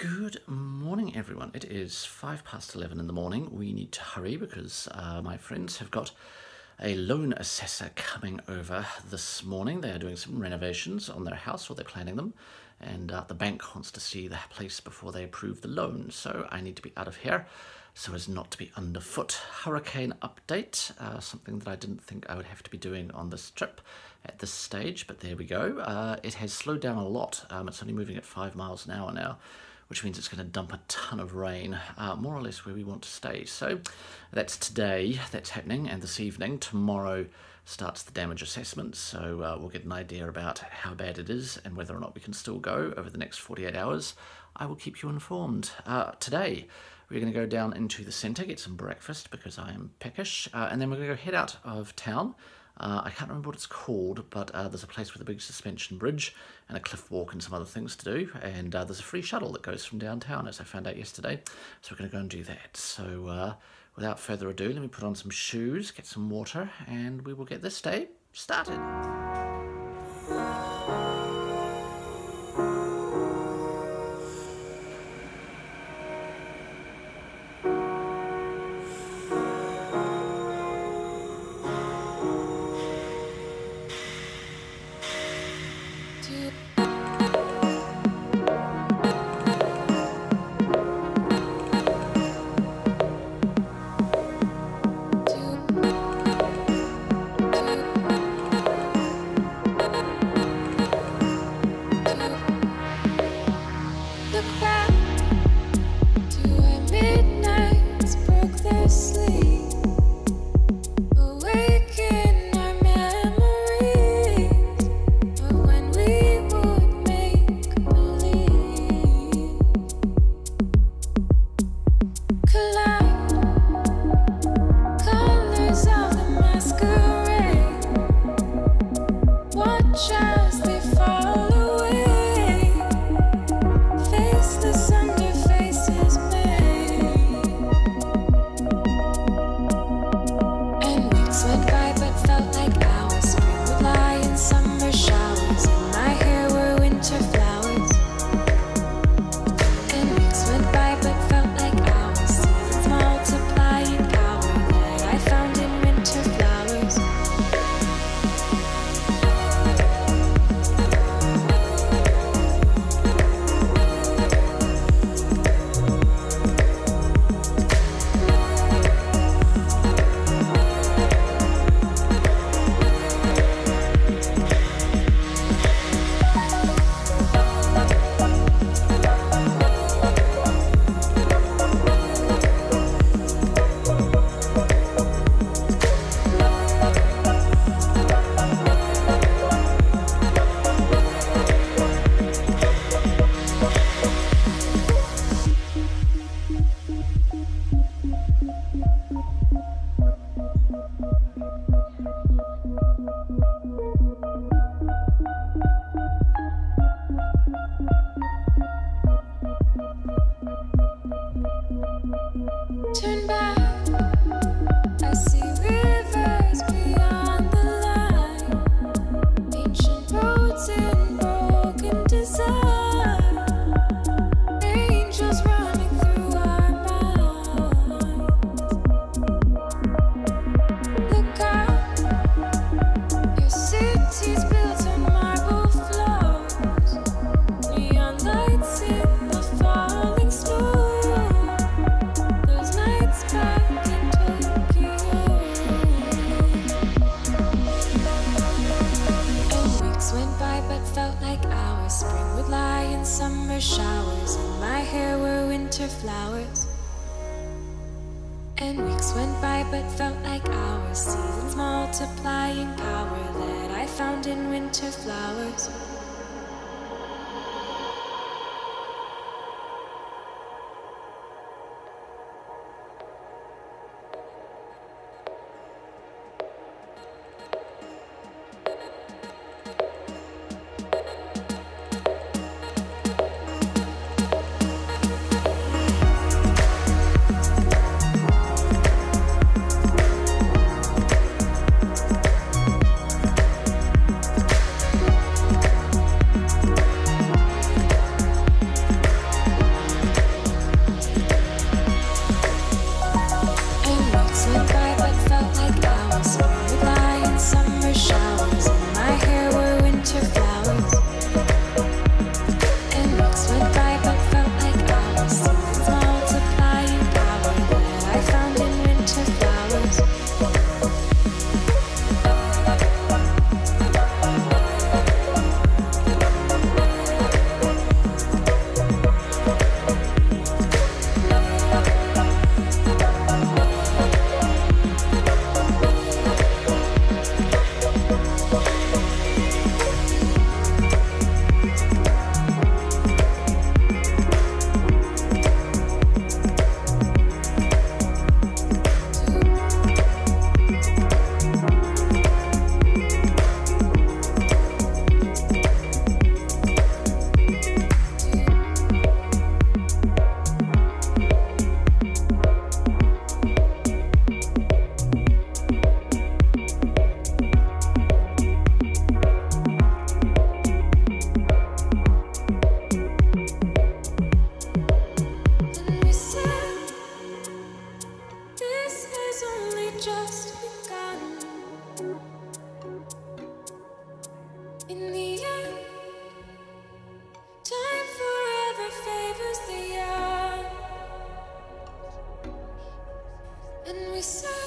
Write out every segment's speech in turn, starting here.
Good morning, everyone. It is five past 11 in the morning. We need to hurry because uh, my friends have got a loan assessor coming over this morning. They are doing some renovations on their house, or they're planning them, and uh, the bank wants to see the place before they approve the loan. So I need to be out of here so as not to be underfoot. Hurricane update, uh, something that I didn't think I would have to be doing on this trip at this stage, but there we go. Uh, it has slowed down a lot. Um, it's only moving at five miles an hour now which means it's going to dump a ton of rain, uh, more or less where we want to stay. So that's today, that's happening, and this evening. Tomorrow starts the damage assessment, so uh, we'll get an idea about how bad it is and whether or not we can still go over the next 48 hours. I will keep you informed. Uh, today, we're going to go down into the centre, get some breakfast because I am peckish, uh, and then we're going to go head out of town uh, I can't remember what it's called, but uh, there's a place with a big suspension bridge and a cliff walk and some other things to do. And uh, there's a free shuttle that goes from downtown, as I found out yesterday. So we're going to go and do that. So uh, without further ado, let me put on some shoes, get some water, and we will get this day started. my hair were winter flowers. And weeks went by but felt like hours. Seasons multiplying power that I found in winter flowers. every sound.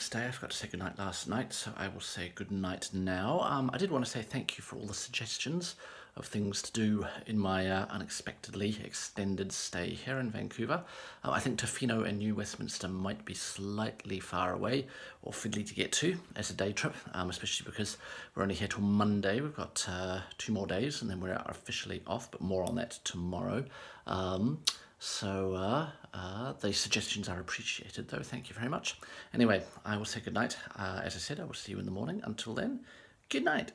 Stay. I forgot to say goodnight last night, so I will say goodnight now. Um, I did want to say thank you for all the suggestions of things to do in my uh, unexpectedly extended stay here in Vancouver. Uh, I think Tofino and New Westminster might be slightly far away or fiddly to get to as a day trip, um, especially because we're only here till Monday. We've got uh, two more days and then we're officially off, but more on that tomorrow. Um, so uh, uh, the suggestions are appreciated, though. Thank you very much. Anyway, I will say good night. Uh, as I said, I will see you in the morning. Until then, good night.